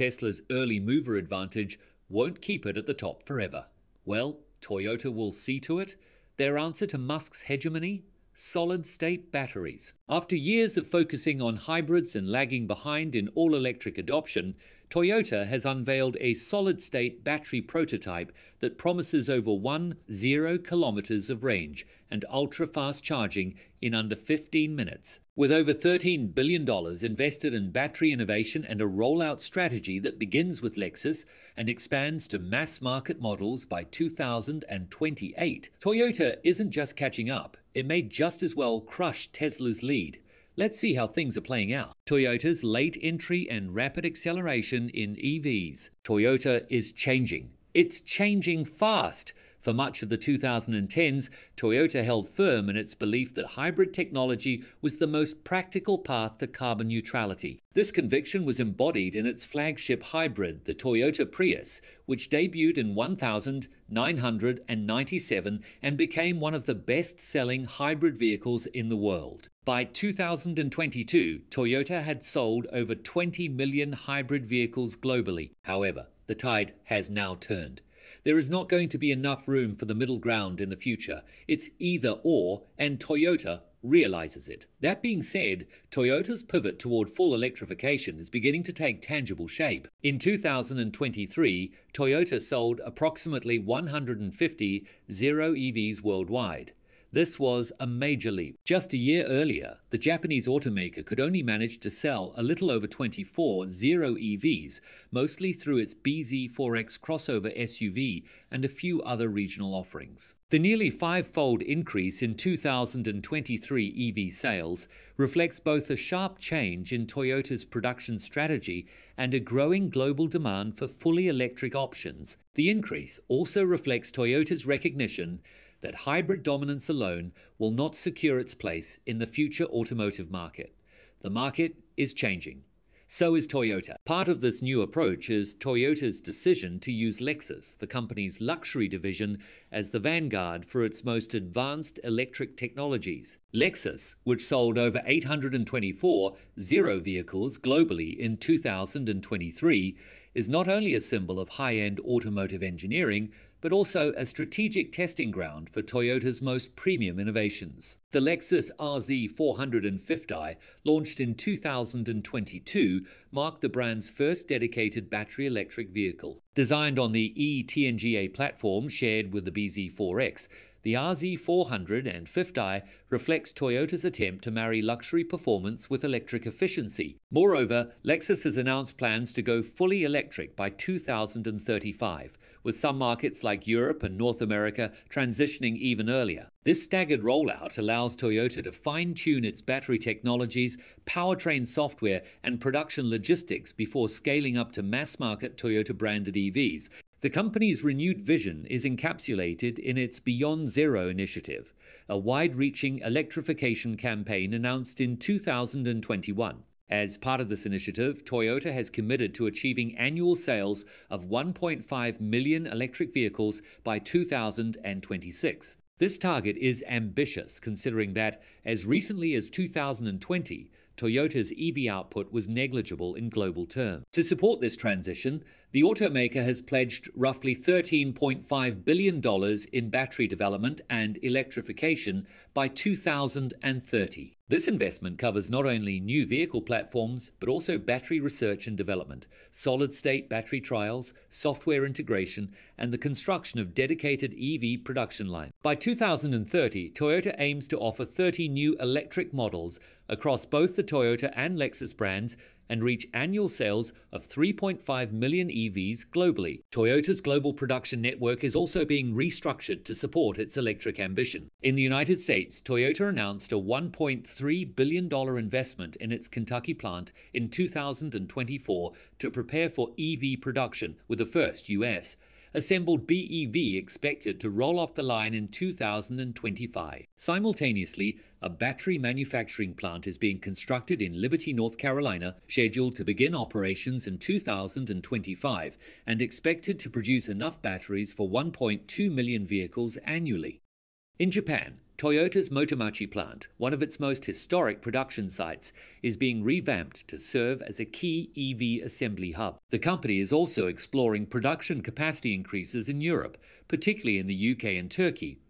Tesla's early mover advantage won't keep it at the top forever. Well, Toyota will see to it. Their answer to Musk's hegemony? Solid state batteries. After years of focusing on hybrids and lagging behind in all electric adoption, Toyota has unveiled a solid state battery prototype that promises over 1 0 kilometers of range and ultra fast charging in under 15 minutes. With over $13 billion invested in battery innovation and a rollout strategy that begins with Lexus and expands to mass market models by 2028, Toyota isn't just catching up, it may just as well crush Tesla's lead. Let's see how things are playing out. Toyota's late entry and rapid acceleration in EVs. Toyota is changing. It's changing fast. For much of the 2010s, Toyota held firm in its belief that hybrid technology was the most practical path to carbon neutrality. This conviction was embodied in its flagship hybrid, the Toyota Prius, which debuted in 1997 and became one of the best selling hybrid vehicles in the world. By 2022, Toyota had sold over 20 million hybrid vehicles globally. However, the tide has now turned. There is not going to be enough room for the middle ground in the future. It's either or, and Toyota realizes it. That being said, Toyota's pivot toward full electrification is beginning to take tangible shape. In 2023, Toyota sold approximately 150 zero EVs worldwide. This was a major leap. Just a year earlier, the Japanese automaker could only manage to sell a little over 24 zero EVs, mostly through its BZ4X crossover SUV and a few other regional offerings. The nearly five fold increase in 2023 EV sales reflects both a sharp change in Toyota's production strategy and a growing global demand for fully electric options. The increase also reflects Toyota's recognition that hybrid dominance alone will not secure its place in the future automotive market. The market is changing. So is Toyota. Part of this new approach is Toyota's decision to use Lexus, the company's luxury division, as the vanguard for its most advanced electric technologies. Lexus, which sold over 824 zero vehicles globally in 2023, is not only a symbol of high end automotive engineering, but also a strategic testing ground for Toyota's most premium innovations. The Lexus RZ400 and 5i, launched in 2022, marked the brand's first dedicated battery electric vehicle. Designed on the eTNGA platform shared with the BZ4X, the RZ400 and 5i reflects Toyota's attempt to marry luxury performance with electric efficiency. Moreover, Lexus has announced plans to go fully electric by 2035, with some markets like Europe and North America transitioning even earlier. This staggered rollout allows Toyota to fine tune its battery technologies, powertrain software, and production logistics before scaling up to mass market Toyota branded EVs. The company's renewed vision is encapsulated in its Beyond Zero initiative, a wide reaching electrification campaign announced in 2021. As part of this initiative, Toyota has committed to achieving annual sales of 1.5 million electric vehicles by 2026. This target is ambitious considering that, as recently as 2020, Toyota's EV output was negligible in global terms. To support this transition, the automaker has pledged roughly $13.5 billion in battery development and electrification by 2030. This investment covers not only new vehicle platforms, but also battery research and development, solid state battery trials, software integration, and the construction of dedicated EV production lines. By 2030, Toyota aims to offer 30 new electric models across both the Toyota and Lexus brands and reach annual sales of 3.5 million EVs globally. Toyota's global production network is also being restructured to support its electric ambition. In the United States, Toyota announced a $1.3 billion investment in its Kentucky plant in 2024 to prepare for EV production, with the first US assembled BEV expected to roll off the line in 2025. Simultaneously, a battery manufacturing plant is being constructed in Liberty, North Carolina, scheduled to begin operations in 2025 and expected to produce enough batteries for 1.2 million vehicles annually. In Japan, Toyota's Motomachi plant, one of its most historic production sites, is being revamped to serve as a key EV assembly hub. The company is also exploring production capacity increases in Europe, particularly in the UK and Turkey,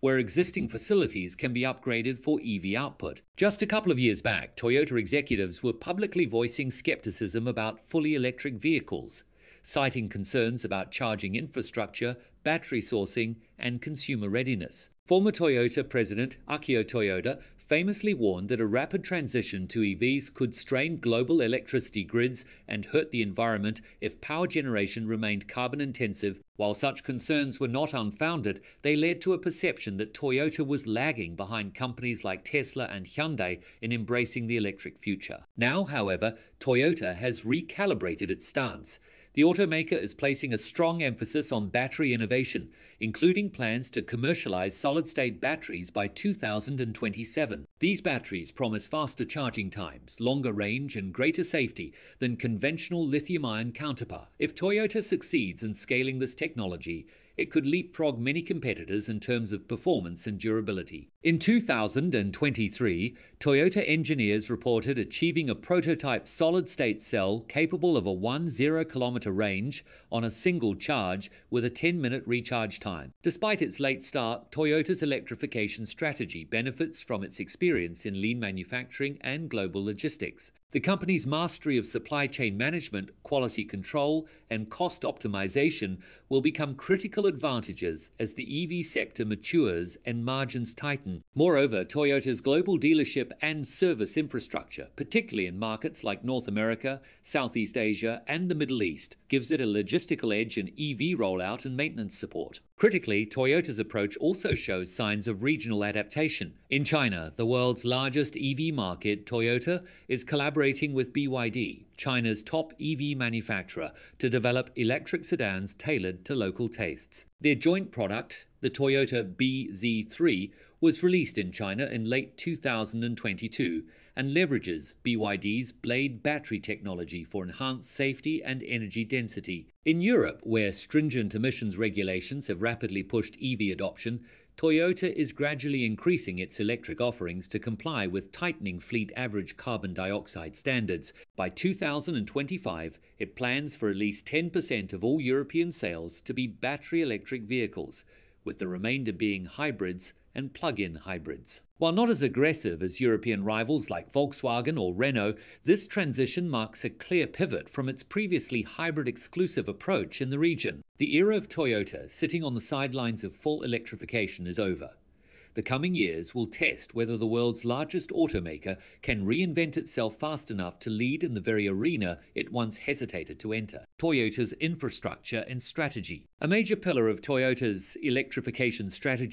where existing facilities can be upgraded for EV output. Just a couple of years back, Toyota executives were publicly voicing skepticism about fully electric vehicles, citing concerns about charging infrastructure, battery sourcing, and consumer readiness. Former Toyota president Akio Toyoda famously warned that a rapid transition to EVs could strain global electricity grids and hurt the environment if power generation remained carbon intensive. While such concerns were not unfounded, they led to a perception that Toyota was lagging behind companies like Tesla and Hyundai in embracing the electric future. Now, however, Toyota has recalibrated its stance. The automaker is placing a strong emphasis on battery innovation, including plans to commercialize solid state batteries by 2027. These batteries promise faster charging times, longer range, and greater safety than conventional lithium ion counterpart. If Toyota succeeds in scaling this technology, it could leapfrog many competitors in terms of performance and durability. In 2023, Toyota engineers reported achieving a prototype solid state cell capable of a 1 0 kilometer range on a single charge with a 10 minute recharge time. Despite its late start, Toyota's electrification strategy benefits from its experience in lean manufacturing and global logistics. The company's mastery of supply chain management, quality control, and cost optimization will become critical advantages as the EV sector matures and margins tighten. Moreover, Toyota's global dealership and service infrastructure, particularly in markets like North America, Southeast Asia, and the Middle East, gives it a logistical edge in EV rollout and maintenance support. Critically, Toyota's approach also shows signs of regional adaptation. In China, the world's largest EV market, Toyota is collaborating with BYD, China's top EV manufacturer, to develop electric sedans tailored to local tastes. Their joint product, the Toyota BZ3, was released in China in late 2022 and leverages BYD's Blade battery technology for enhanced safety and energy density. In Europe, where stringent emissions regulations have rapidly pushed EV adoption, Toyota is gradually increasing its electric offerings to comply with tightening fleet average carbon dioxide standards. By 2025, it plans for at least 10% of all European sales to be battery electric vehicles, with the remainder being hybrids and plug-in hybrids. While not as aggressive as European rivals like Volkswagen or Renault, this transition marks a clear pivot from its previously hybrid exclusive approach in the region. The era of Toyota sitting on the sidelines of full electrification is over. The coming years will test whether the world's largest automaker can reinvent itself fast enough to lead in the very arena it once hesitated to enter. Toyota's infrastructure and strategy. A major pillar of Toyota's electrification strategy